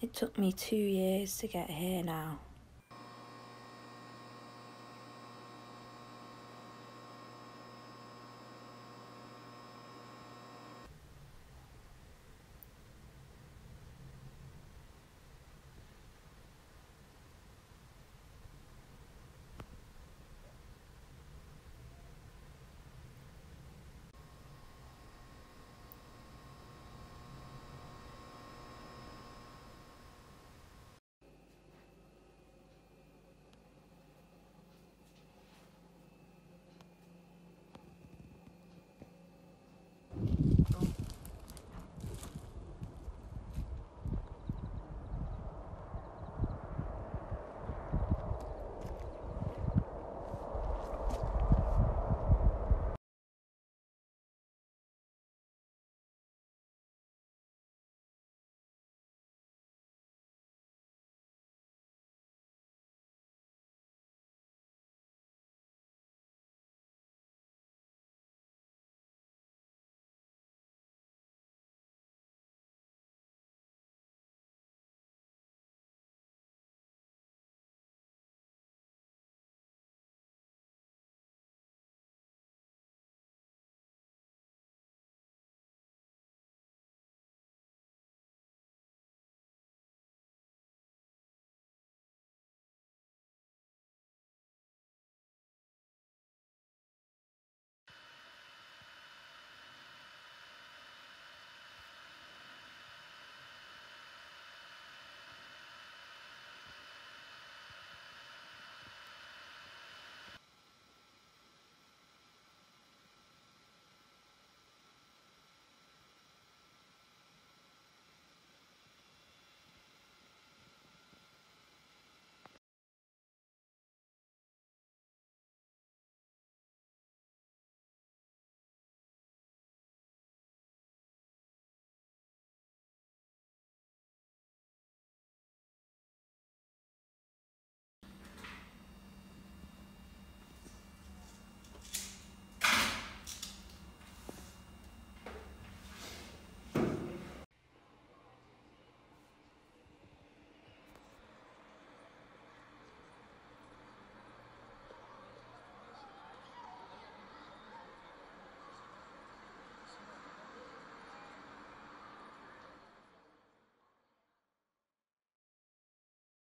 It took me two years to get here now.